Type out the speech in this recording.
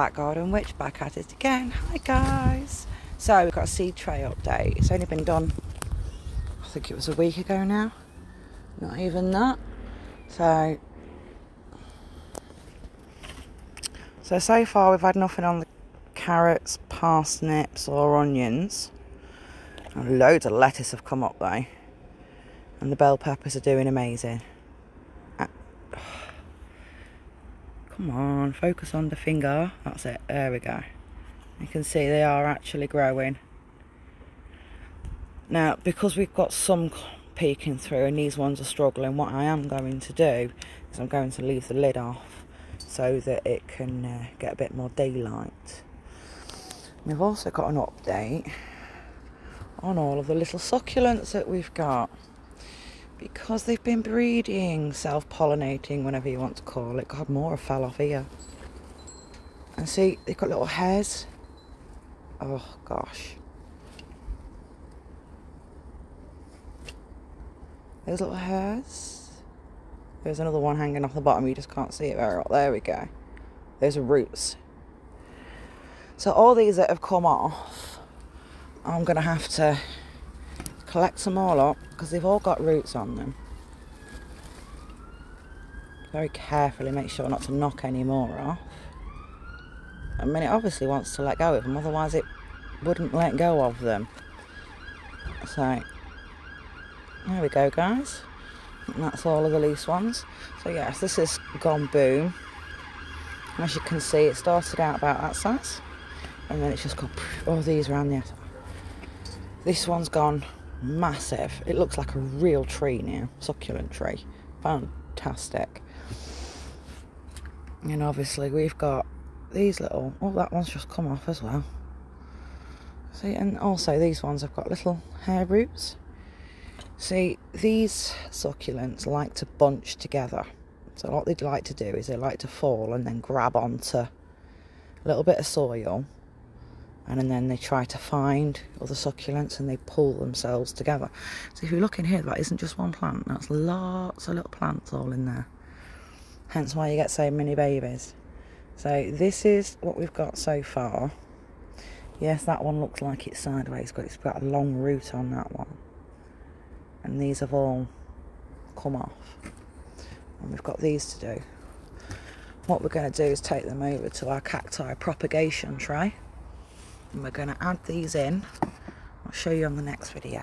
Back Garden which back at it again. Hi guys. So we've got a seed tray update. It's only been done, I think it was a week ago now. Not even that. So, so so far we've had nothing on the carrots, parsnips or onions. And loads of lettuce have come up though. And the bell peppers are doing amazing. Come on, focus on the finger. That's it. There we go. You can see they are actually growing. Now, because we've got some peeking through and these ones are struggling, what I am going to do is I'm going to leave the lid off so that it can uh, get a bit more daylight. We've also got an update on all of the little succulents that we've got because they've been breeding, self-pollinating, whatever you want to call it. God, more fell off here. And see, they've got little hairs. Oh, gosh. There's little hairs. There's another one hanging off the bottom. You just can't see it very well. There we go. There's roots. So all these that have come off, I'm going to have to collect them all up because they've all got roots on them. Very carefully make sure not to knock any more off. I mean, it obviously wants to let go of them, otherwise it wouldn't let go of them. So, there we go, guys. And that's all of the loose ones. So, yes, this has gone boom. As you can see, it started out about that size. And then it's just got all these around the This one's gone massive. It looks like a real tree now, succulent tree. Fantastic. And obviously we've got these little, oh that one's just come off as well. See, and also these ones have got little hair roots. See, these succulents like to bunch together. So what they'd like to do is they like to fall and then grab onto a little bit of soil and then they try to find other succulents and they pull themselves together. So if you look in here, that isn't just one plant, that's lots of little plants all in there. Hence why you get so many babies. So this is what we've got so far. Yes, that one looks like it's sideways, but it's got a long root on that one. And these have all come off. And we've got these to do. What we're going to do is take them over to our cacti propagation tray and we're going to add these in. I'll show you on the next video